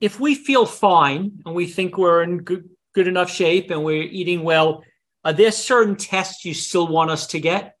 if we feel fine and we think we're in good, good enough shape and we're eating well, are there certain tests you still want us to get?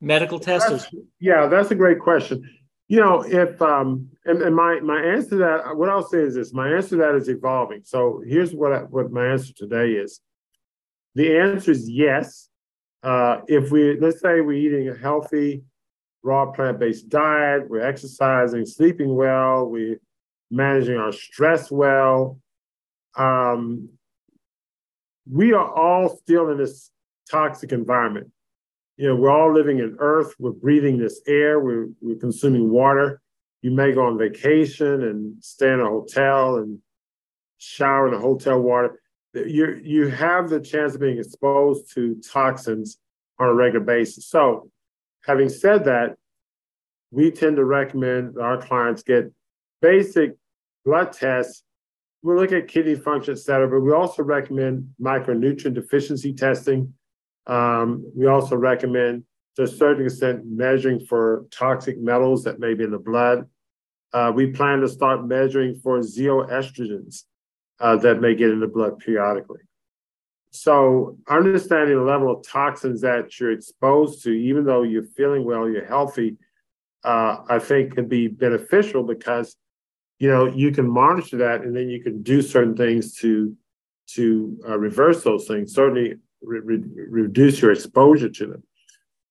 Medical tests? That's, yeah, that's a great question. You know, if um, and, and my my answer to that, what I'll say is this: my answer to that is evolving. So here's what I, what my answer today is. The answer is yes. Uh, if we let's say we're eating a healthy, raw plant-based diet, we're exercising, sleeping well, we're managing our stress well. Um, we are all still in this toxic environment. You know, we're all living in earth, we're breathing this air, we're, we're consuming water. You may go on vacation and stay in a hotel and shower in the hotel water. You, you have the chance of being exposed to toxins on a regular basis. So, having said that, we tend to recommend our clients get basic blood tests. We look at kidney function, et cetera, but we also recommend micronutrient deficiency testing. Um, we also recommend, to a certain extent, measuring for toxic metals that may be in the blood. Uh, we plan to start measuring for xenoestrogens uh, that may get in the blood periodically. So, understanding the level of toxins that you're exposed to, even though you're feeling well, you're healthy, uh, I think can be beneficial because you know you can monitor that and then you can do certain things to to uh, reverse those things certainly re- re- reduce your exposure to them.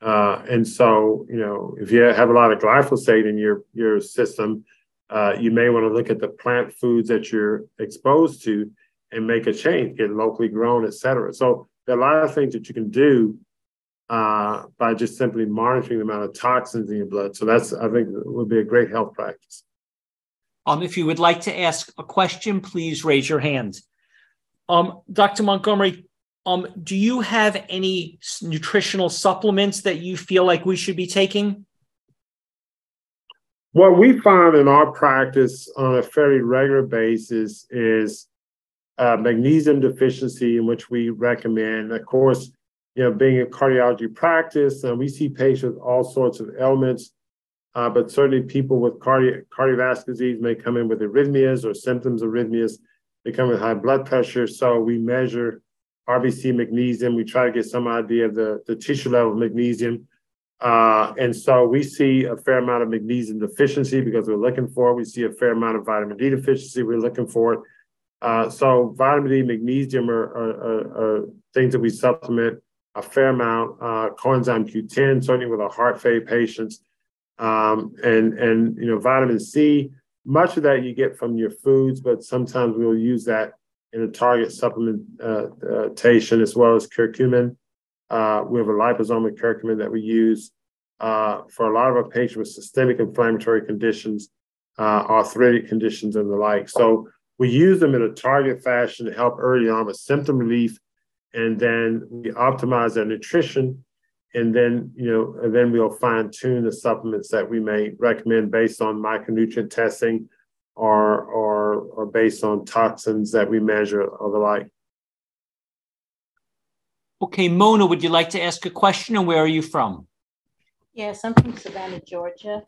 Uh, and so you know if you have a lot of glyphosate in your your system uh, you may want to look at the plant foods that you're exposed to and make a change get locally grown et cetera. So there are a lot of things that you can do uh, by just simply monitoring the amount of toxins in your blood. So that's i think would be a great health practice um, if you would like to ask a question, please raise your hand. Um, Dr. Montgomery, um, do you have any nutritional supplements that you feel like we should be taking? What we find in our practice on a fairly regular basis is uh, magnesium deficiency, in which we recommend, of course, you know, being a cardiology practice, and we see patients with all sorts of ailments uh, but certainly people with cardi- cardiovascular disease may come in with arrhythmias or symptoms of arrhythmias. They come with high blood pressure. So we measure RBC magnesium. We try to get some idea of the, the tissue level of magnesium. Uh, and so we see a fair amount of magnesium deficiency because we're looking for it. We see a fair amount of vitamin D deficiency. We're looking for it. Uh, so vitamin D, magnesium are, are, are, things that we supplement a fair amount. Uh, coenzyme Q10, certainly with our heart failure patients um, and and you know vitamin C. Much of that you get from your foods, but sometimes we'll use that in a target supplementation as well as curcumin. Uh, we have a liposomal curcumin that we use uh, for a lot of our patients with systemic inflammatory conditions, uh, arthritic conditions, and the like. So we use them in a target fashion to help early on with symptom relief, and then we optimize their nutrition and then you know and then we'll fine tune the supplements that we may recommend based on micronutrient testing or or or based on toxins that we measure or the like. Okay mona would you like to ask a question and where are you from? Yes i'm from savannah georgia.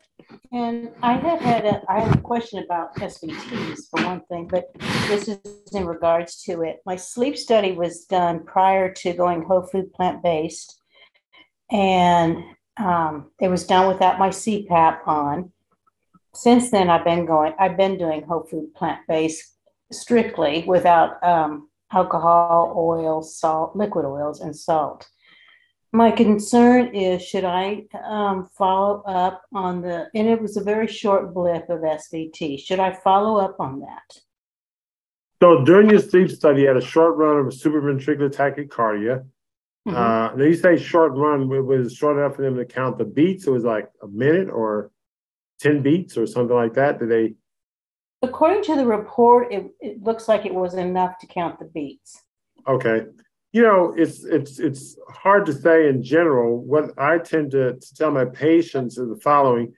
And i have had a i have a question about svts for one thing but this is in regards to it. My sleep study was done prior to going whole food plant-based and um, it was done without my CPAP on. Since then, I've been going. I've been doing whole food plant based strictly without um, alcohol, oil, salt, liquid oils, and salt. My concern is should I um, follow up on the, and it was a very short blip of SVT. Should I follow up on that? So during your sleep study, you had a short run of a supraventricular tachycardia. Mm-hmm. Uh, they say short run it was short enough for them to count the beats. It was like a minute or ten beats or something like that. Did they? According to the report, it, it looks like it was enough to count the beats. Okay, you know it's it's it's hard to say in general. What I tend to, to tell my patients is the following: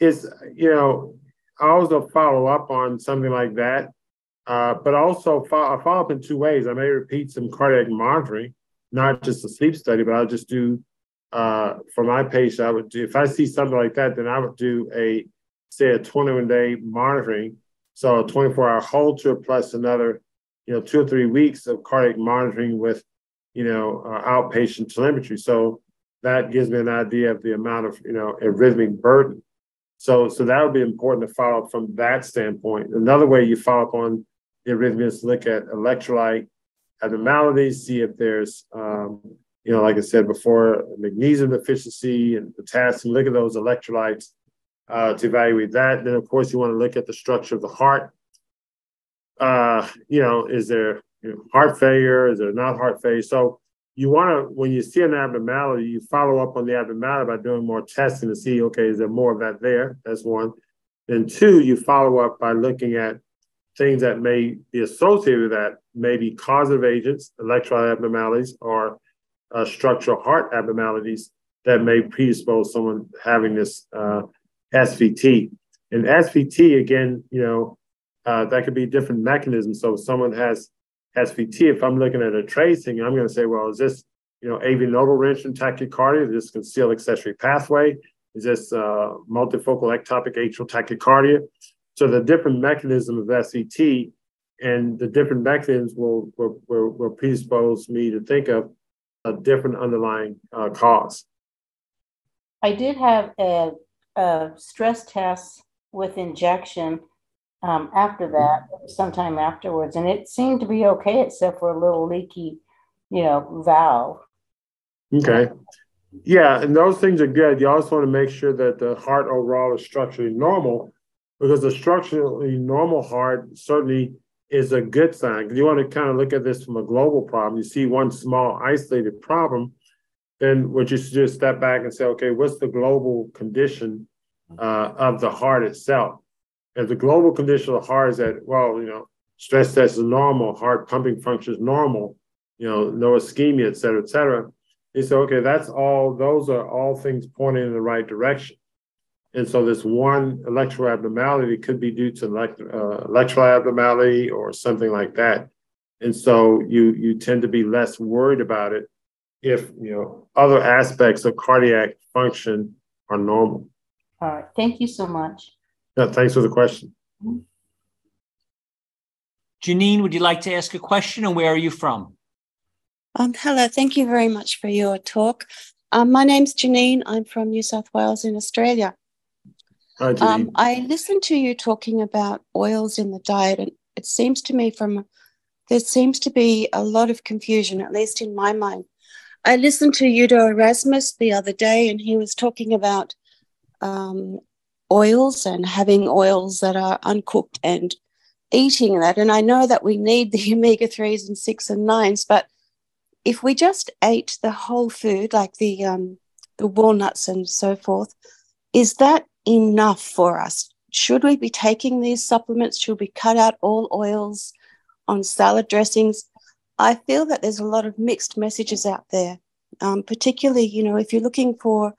is you know I always follow up on something like that, uh, but also follow, I follow up in two ways. I may repeat some cardiac monitoring not just a sleep study, but I'll just do uh, for my patient. I would do if I see something like that, then I would do a say a 21 day monitoring So a 24 hour Holter plus another, you know, two or three weeks of cardiac monitoring with, you know, uh, outpatient telemetry. So that gives me an idea of the amount of, you know, arrhythmic burden. So, so that would be important to follow up from that standpoint. Another way you follow up on the arrhythmias, look at electrolyte abnormalities, see if there's, um, you know, like I said before, magnesium deficiency and potassium, look at those electrolytes uh, to evaluate that. Then, of course, you want to look at the structure of the heart. Uh, you know, is there you know, heart failure? Is there not heart failure? So you want to, when you see an abnormality, you follow up on the abnormality by doing more testing to see, okay, is there more of that there? That's one. Then two, you follow up by looking at things that may be associated with that, may be causative agents, electrolyte abnormalities, or uh, structural heart abnormalities that may predispose someone having this uh, SVT. And SVT, again, you know, uh, that could be different mechanisms. So if someone has SVT, if I'm looking at a tracing, I'm going to say, well, is this, you know, AV nodal reentrant tachycardia? Is this concealed accessory pathway? Is this uh, multifocal ectopic atrial tachycardia? So the different mechanism of SVT and the different mechanisms will, will, will, will predispose me to think of a different underlying uh, cause. I did have a, a stress test with injection um, after that, sometime afterwards, and it seemed to be okay, except for a little leaky, you know, valve. Okay. Yeah, and those things are good. You also want to make sure that the heart overall is structurally normal because the structurally normal heart certainly is a good sign. You want to kind of look at this from a global problem. You see one small isolated problem, then would you just step back and say, okay, what's the global condition uh, of the heart itself? If the global condition of the heart is that, well, you know, stress test is normal, heart pumping function is normal, you know, no ischemia, et cetera, et cetera. You say, okay, that's all, those are all things pointing in the right direction. And so this one electrical abnormality could be due to elect, uh, electrolyte abnormality or something like that. And so you you tend to be less worried about it if you know other aspects of cardiac function are normal. All right. Thank you so much. Yeah, thanks for the question. Janine, would you like to ask a question and where are you from? Um, hello, thank you very much for your talk. Um, my name's Janine. I'm from New South Wales in Australia. Hi, um, I listened to you talking about oils in the diet, and it seems to me from there seems to be a lot of confusion, at least in my mind. I listened to Udo Erasmus the other day, and he was talking about um, oils and having oils that are uncooked and eating that. And I know that we need the omega 3s and 6 and 9s, but if we just ate the whole food, like the, um, the walnuts and so forth, is that enough for us? Should we be taking these supplements? Should we cut out all oils on salad dressings? I feel that there's a lot of mixed messages out there, um, particularly, you know, if you're looking for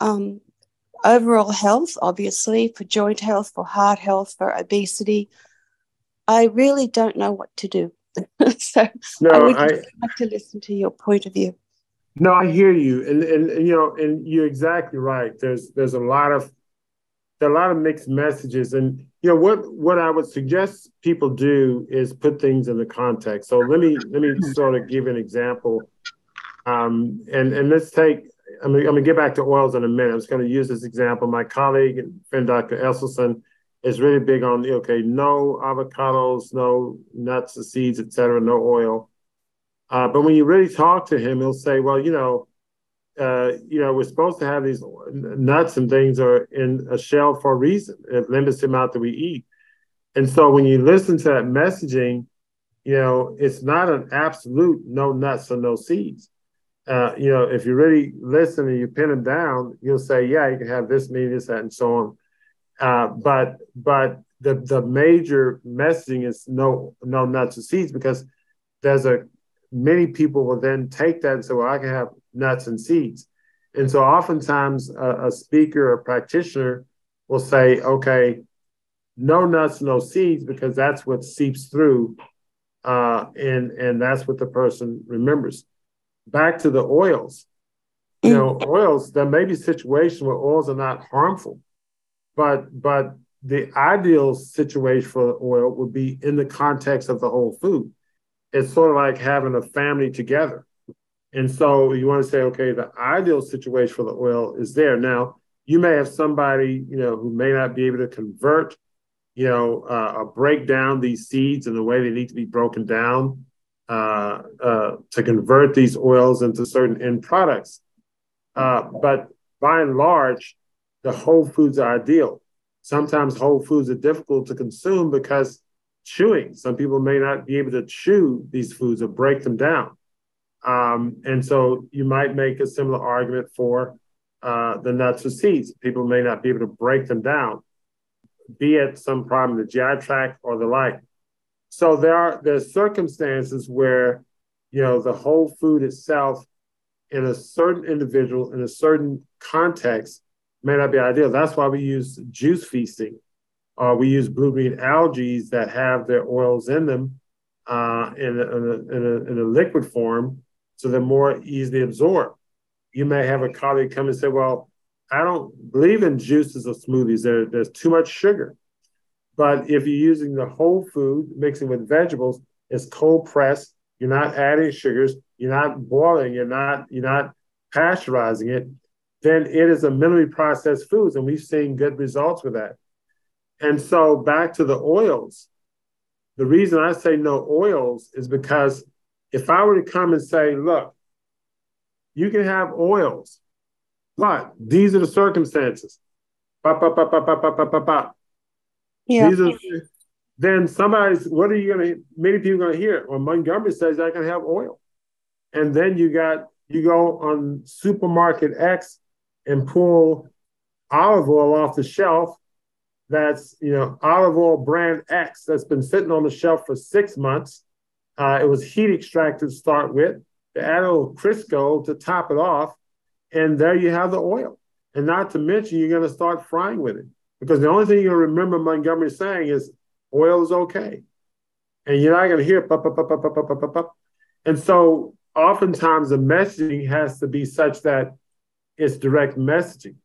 um, overall health, obviously, for joint health, for heart health, for obesity. I really don't know what to do. so no, I would I, like to listen to your point of view. No, I hear you, and, and, and you know, and you're exactly right. There's there's a lot of there are a lot of mixed messages, and you know what what I would suggest people do is put things in the context. So let me let me sort of give an example, um, and and let's take I'm going to get back to oils in a minute. I'm just to use this example. My colleague and friend, Dr. Esselstyn, is really big on, okay, no avocados, no nuts or seeds, etc., no oil. Uh, but when you really talk to him, he'll say, well, you know, uh, you know, we're supposed to have these nuts and things are in a shell for a reason. It limits the amount that we eat. And so when you listen to that messaging, you know, it's not an absolute no nuts or no seeds uh, you know, if you really listen and you pin them down, you'll say, yeah, you can have this, me, this, that, and so on. Uh, but but the the major messaging is no no nuts and seeds because there's a many people will then take that and say, well, I can have nuts and seeds. And so oftentimes a, a speaker or practitioner will say, okay, no nuts, no seeds, because that's what seeps through. Uh, and, and that's what the person remembers back to the oils. You know, oils, there may be situations where oils are not harmful, but but the ideal situation for oil would be in the context of the whole food. It's sort of like having a family together. And so you want to say, okay, the ideal situation for the oil is there. Now, you may have somebody, you know, who may not be able to convert, you know, uh, or break down these seeds in the way they need to be broken down uh, uh, to convert these oils into certain end products. Uh, but by and large, the whole foods are ideal. Sometimes whole foods are difficult to consume because chewing, some people may not be able to chew these foods or break them down. Um, and so you might make a similar argument for uh, the nuts or seeds. People may not be able to break them down, be it some problem in the GI tract or the like. So there are there's circumstances where you know the whole food itself in a certain individual in a certain context may not be ideal. That's why we use juice feasting. Uh, we use blue green algae that have their oils in them uh, in, a, in, a, in, a, in a liquid form, so they're more easily absorbed. You may have a colleague come and say, "Well, I don't believe in juices or smoothies. There, there's too much sugar." But if you're using the whole food, mixing with vegetables, it's cold pressed. You're not adding sugars. You're not boiling. You're not you're not pasteurizing it. Then it is a minimally processed foods, and we've seen good results with that. And so back to the oils. The reason I say no oils is because if I were to come and say, look, you can have oils, but these are the circumstances. Ba, ba, ba, ba, ba, ba, ba, ba, yeah. These are, then somebody's, what are you going to, many people going to hear? Well, Montgomery says I can have oil. And then you got, you go on supermarket X and pull olive oil off the shelf. That's, you know, olive oil brand X that's been sitting on the shelf for six months. Uh, it was heat extracted to start with. Add a little Crisco to top it off. And there you have the oil. And not to mention, you're going to start frying with it. Because the only thing you're going to remember Montgomery saying is oil is okay. And you're not going to hear pop, pop, pop, pop, pop, pop, pop, pop. And so oftentimes the messaging has to be such that it's direct messaging.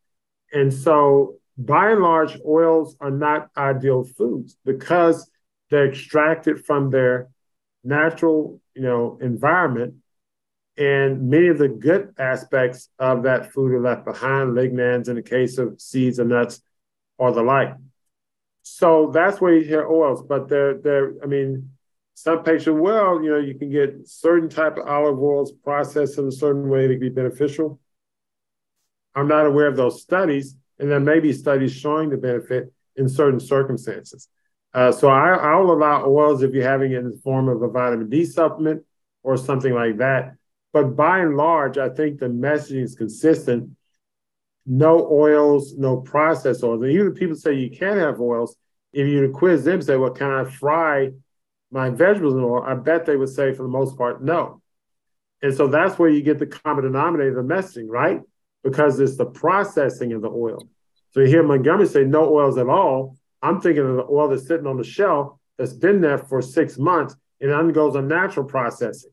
And so by and large, oils are not ideal foods because they're extracted from their natural, you know, environment. And many of the good aspects of that food are left behind, lignans in the case of seeds and nuts, or the like. So that's where you hear oils, but they're they're I mean, some patient well, you know, you can get certain type of olive oils processed in a certain way can be beneficial. I'm not aware of those studies, and there may be studies showing the benefit in certain circumstances. Uh, so I, I will allow oils if you're having it in the form of a vitamin D supplement or something like that. But by and large, I think the messaging is consistent no oils, no processed oils. And even people say you can't have oils. If you quiz them, say, well, can I fry my vegetables in oil? I bet they would say, for the most part, no. And so that's where you get the common denominator of the messaging, right? Because it's the processing of the oil. So you hear Montgomery say no oils at all. I'm thinking of the oil that's sitting on the shelf that's been there for six months and undergoes a natural processing.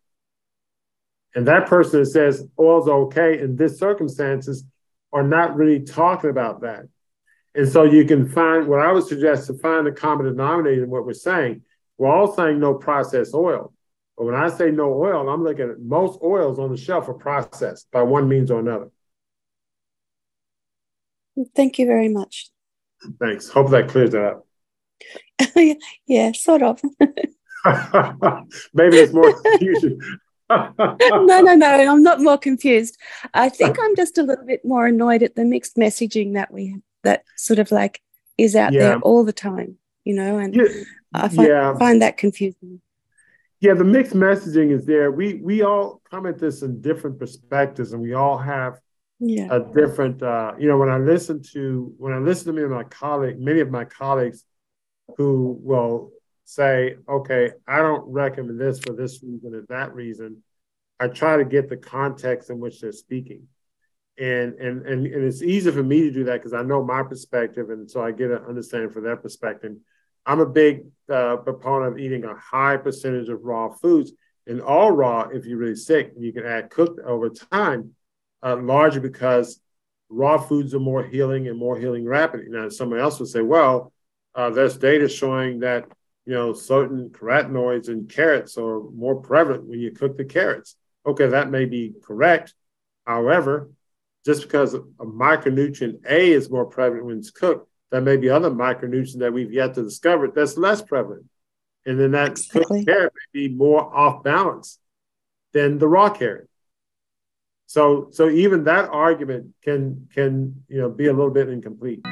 And that person that says oil's okay in this circumstances are not really talking about that. And so you can find what I would suggest to find the common denominator in what we're saying. We're all saying no processed oil. But when I say no oil, I'm looking at most oils on the shelf are processed by one means or another. Thank you very much. Thanks. Hope that clears that up. yeah, sort of. Maybe it's more confusion. no, no, no. I'm not more confused. I think I'm just a little bit more annoyed at the mixed messaging that we that sort of like is out yeah. there all the time, you know, and yeah. I find, yeah. find that confusing. Yeah, the mixed messaging is there. We we all come at this in different perspectives, and we all have yeah. a different. Uh, you know, when I listen to when I listen to many of my colleagues, many of my colleagues who will say, okay, I don't recommend this for this reason and that reason. I try to get the context in which they're speaking. And and and, and it's easy for me to do that because I know my perspective, and so I get an understanding for their perspective. I'm a big uh, proponent of eating a high percentage of raw foods, and all raw if you're really sick. You can add cooked over time, uh, largely because raw foods are more healing and more healing rapidly. Now, someone else would say, well, uh, there's data showing that you know certain carotenoids in carrots are more prevalent when you cook the carrots. Okay, that may be correct. However, just because a micronutrient A is more prevalent when it's cooked, there may be other micronutrients that we've yet to discover that's less prevalent. And then that exactly. carrot may be more off balance than the raw carrot. So so even that argument can can you know be a little bit incomplete.